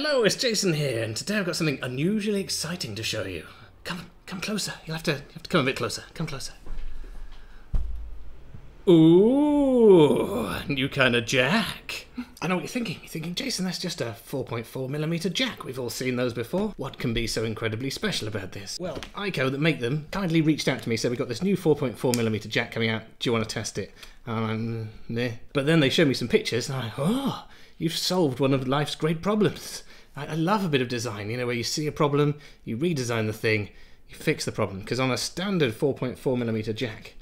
Hello, it's Jason here, and today I've got something unusually exciting to show you. Come, come closer. You'll have to, you have to come a bit closer. Come closer. Ooh, new kind of jack. I know what you're thinking. You're thinking, Jason, that's just a 4.4 millimeter jack. We've all seen those before. What can be so incredibly special about this? Well, aeco that make them kindly reached out to me, said we've got this new 4.4 millimeter jack coming out. Do you want to test it? Um. But then they showed me some pictures, and like, oh, you've solved one of life's great problems. I, I love a bit of design, you know, where you see a problem, you redesign the thing, you fix the problem. Because on a standard 4.4 millimeter jack,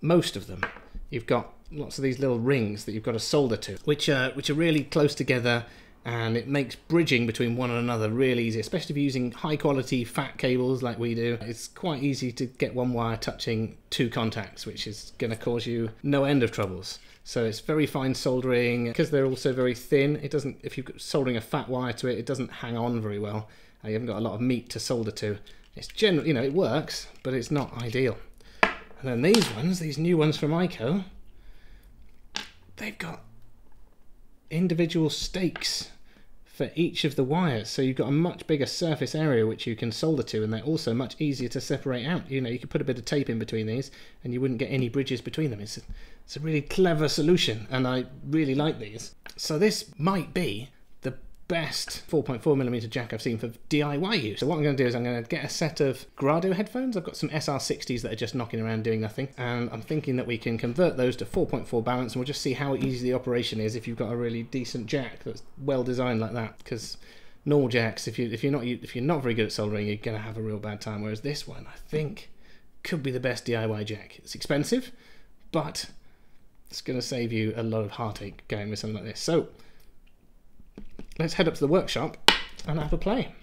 most of them, you've got lots of these little rings that you've got to solder to, which are which are really close together, and it makes bridging between one and another really easy, especially if you're using high quality fat cables like we do. It's quite easy to get one wire touching two contacts, which is going to cause you no end of troubles. So it's very fine soldering because they're also very thin. It doesn't if you're soldering a fat wire to it, it doesn't hang on very well. You haven't got a lot of meat to solder to. It's generally, you know, it works, but it's not ideal. And then these ones, these new ones from aeco, they've got individual stakes for each of the wires. So you've got a much bigger surface area which you can solder to, and they're also much easier to separate out. You know, you could put a bit of tape in between these, and you wouldn't get any bridges between them. It's a, it's a really clever solution, and I really like these. So this might be best 4.4 millimeter jack I've seen for DIY use. So what I'm going to do is I'm going to get a set of Grado headphones. I've got some SR60s that are just knocking around doing nothing, and I'm thinking that we can convert those to 4.4 balance, and we'll just see how easy the operation is if you've got a really decent jack that's well designed like that. Because normal jacks, if you if you're not if you're not very good at soldering, you're going to have a real bad time. Whereas this one, I think, could be the best DIY jack. It's expensive, but it's going to save you a lot of heartache going with something like this. So let's head up to the workshop and have a play.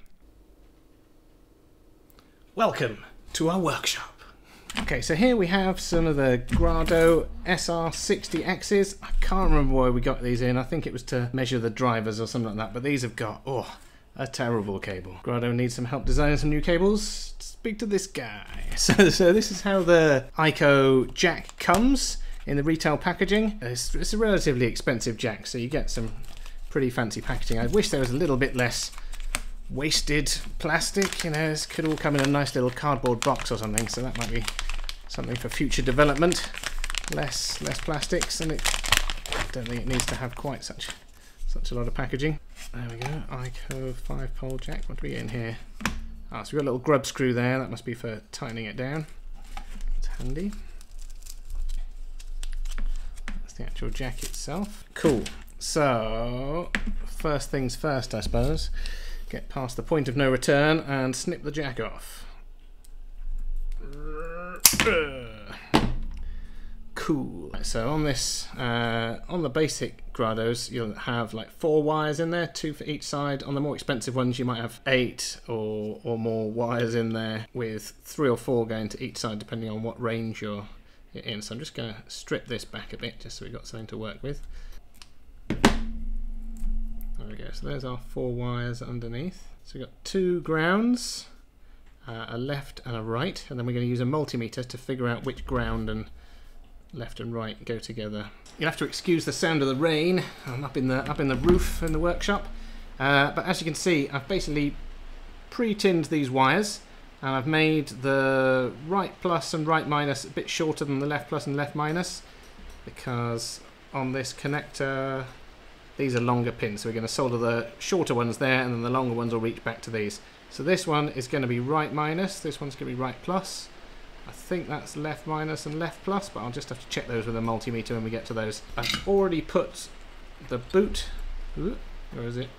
Welcome to our workshop. Okay, so here we have some of the Grado SR60Xs. I can't remember why we got these in. I think it was to measure the drivers or something like that. But these have got, oh, a terrible cable. Grado needs some help designing some new cables. Speak to this guy. So, so this is how the aeco jack comes in the retail packaging. It's, it's a relatively expensive jack, so you get some pretty fancy packaging. I wish there was a little bit less wasted plastic. You know, this could all come in a nice little cardboard box or something. So that might be something for future development. Less less plastics, and it. I don't think it needs to have quite such such a lot of packaging. There we go. aeco five pole jack. What do we get in here? Ah, so we've got a little grub screw there. That must be for tightening it down. It's handy. That's the actual jack itself. Cool. So, first things first, I suppose. Get past the point of no return and snip the jack off. Cool. So on this, uh, on the basic Grados, you'll have like four wires in there, two for each side. On the more expensive ones, you might have eight or, or more wires in there with three or four going to each side, depending on what range you're in. So I'm just going to strip this back a bit, just so we've got something to work with. We go. So there's our four wires underneath. So we've got two grounds, uh, a left and a right, and then we're going to use a multimeter to figure out which ground and left and right go together. You'll have to excuse the sound of the rain. I'm up in the up in the roof in the workshop, uh, but as you can see, I've basically pre-tinned these wires, and I've made the right plus and right minus a bit shorter than the left plus and left minus, because on this connector these are longer pins, so we're going to solder the shorter ones there, and then the longer ones will reach back to these. So this one is going to be right minus, this one's going to be right plus. I think that's left minus and left plus, but I'll just have to check those with a multimeter when we get to those. I've already put the boot, where is it?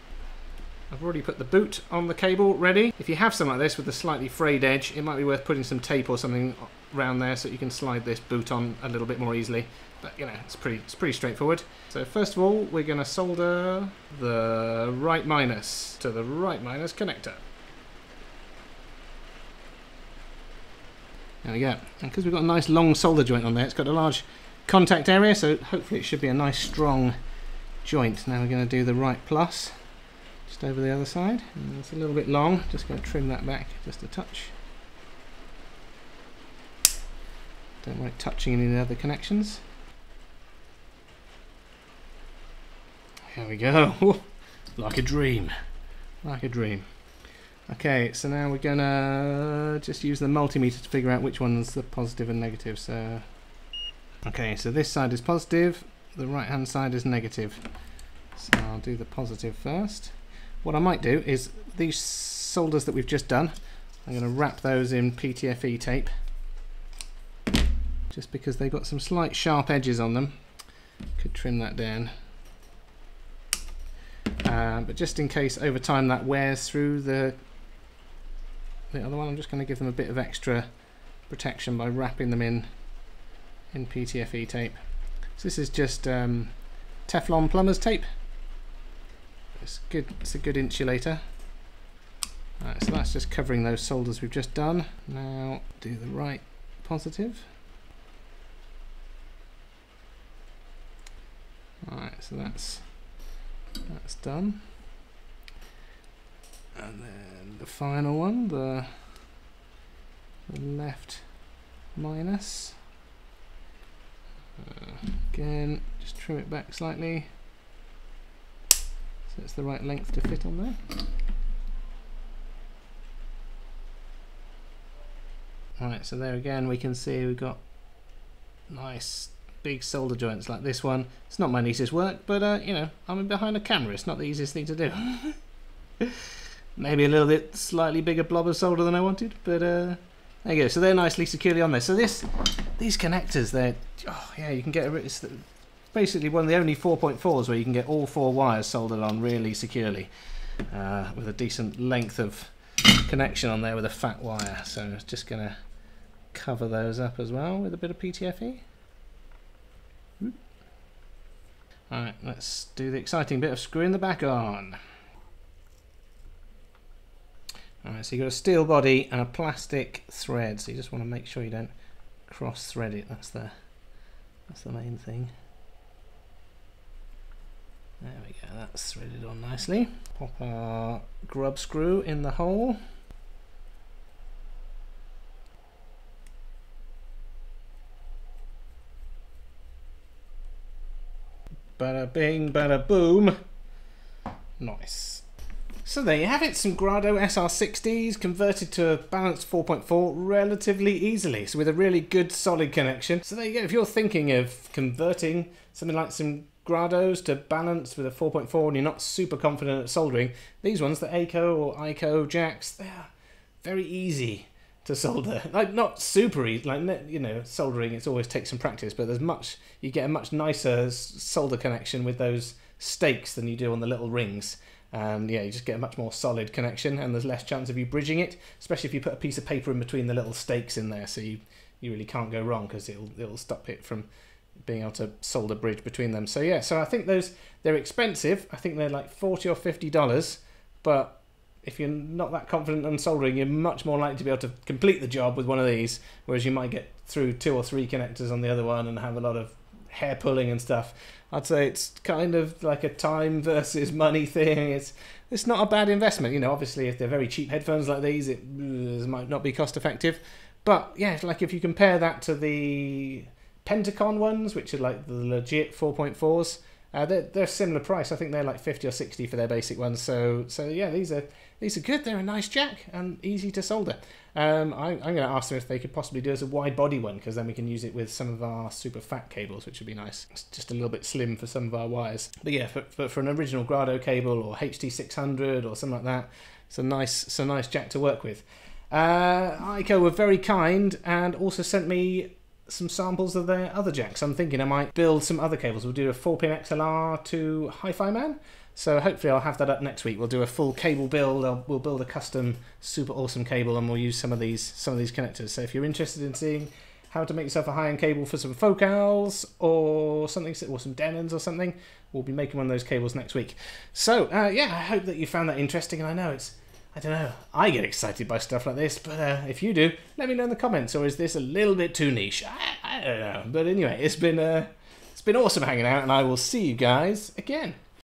I've already put the boot on the cable ready. If you have something like this with a slightly frayed edge, it might be worth putting some tape or something around there so you can slide this boot on a little bit more easily. But you know, it's pretty it's pretty straightforward. So first of all, we're going to solder the right minus to the right minus connector. There we go. And because we've got a nice long solder joint on there, it's got a large contact area, so hopefully it should be a nice strong joint. Now we're going to do the right plus just over the other side. And it's a little bit long, just going to trim that back just a touch. Don't like touching any other connections. Here we go. like a dream. Like a dream. Okay, so now we're gonna just use the multimeter to figure out which one's the positive and negative. So, okay, so this side is positive, the right hand side is negative. So I'll do the positive first. What I might do is these solders that we've just done, I'm going to wrap those in PTFE tape just because they've got some slight sharp edges on them. Could trim that down. Uh, but just in case over time that wears through the the other one, I'm just going to give them a bit of extra protection by wrapping them in in PTFE tape. So this is just um, Teflon plumber's tape. It's good. It's a good insulator. Right, so that's just covering those solders we've just done. Now do the right positive. Alright, so that's that's done. And then the final one, the, the left minus. Uh, again, just trim it back slightly so it's the right length to fit on there. Alright, so there again we can see we've got nice big solder joints like this one. It's not my neatest work, but uh, you know, I'm behind a camera, it's not the easiest thing to do. Maybe a little bit slightly bigger blob of solder than I wanted, but uh, there you go. So they're nicely securely on there. So this, these connectors, they're, oh yeah, you can get, it's basically one of the only 4.4s where you can get all four wires soldered on really securely uh, with a decent length of connection on there with a fat wire. So I'm just going to cover those up as well with a bit of PTFE. Alright, let's do the exciting bit of screwing the back on. Alright, so you've got a steel body and a plastic thread, so you just want to make sure you don't cross thread it, that's the that's the main thing. There we go, that's threaded on nicely. Pop our grub screw in the hole. Bada bing, bada boom. Nice. So there you have it, some Grado SR60s converted to a balanced 4.4 relatively easily, so with a really good solid connection. So there you go, if you're thinking of converting something like some Grados to balance with a 4.4 and you're not super confident at soldering, these ones, the ACO or ICO jacks, they're very easy to solder. Like not super easy, like you know, soldering it always takes some practice, but there's much you get a much nicer solder connection with those stakes than you do on the little rings. And yeah, you just get a much more solid connection, and there's less chance of you bridging it, especially if you put a piece of paper in between the little stakes in there, so you you really can't go wrong because it'll it'll stop it from being able to solder bridge between them. So yeah, so I think those they're expensive. I think they're like forty or fifty dollars, but if you're not that confident on soldering, you're much more likely to be able to complete the job with one of these, whereas you might get through two or three connectors on the other one and have a lot of hair pulling and stuff. I'd say it's kind of like a time versus money thing. It's it's not a bad investment. You know, obviously if they're very cheap headphones like these, it, it might not be cost effective. But yeah, like if you compare that to the Pentacon ones, which are like the legit 4.4s. Uh, they're, they're similar price. I think they're like 50 or 60 for their basic ones. So so yeah, these are these are good. They're a nice jack and easy to solder. Um, I, am going to ask them if they could possibly do us a wide body one because then we can use it with some of our super fat cables, which would be nice. It's just a little bit slim for some of our wires. But yeah, for, for, for an original Grado cable or HD600 or something like that, it's a nice, it's a nice jack to work with. Uh, aeco were very kind and also sent me some samples of their other jacks. I'm thinking I might build some other cables. We'll do a 4 pin XLR to HiFiMAN. So hopefully I'll have that up next week. We'll do a full cable build. I'll, we'll build a custom super awesome cable and we'll use some of these some of these connectors. So if you're interested in seeing how to make yourself a high-end cable for some focals or something or some Denons or something, we'll be making one of those cables next week. So uh, yeah, I hope that you found that interesting and I know it's I don't know. I get excited by stuff like this, but uh, if you do, let me know in the comments. Or is this a little bit too niche? I, I don't know. But anyway, it's been uh, it's been awesome hanging out, and I will see you guys again.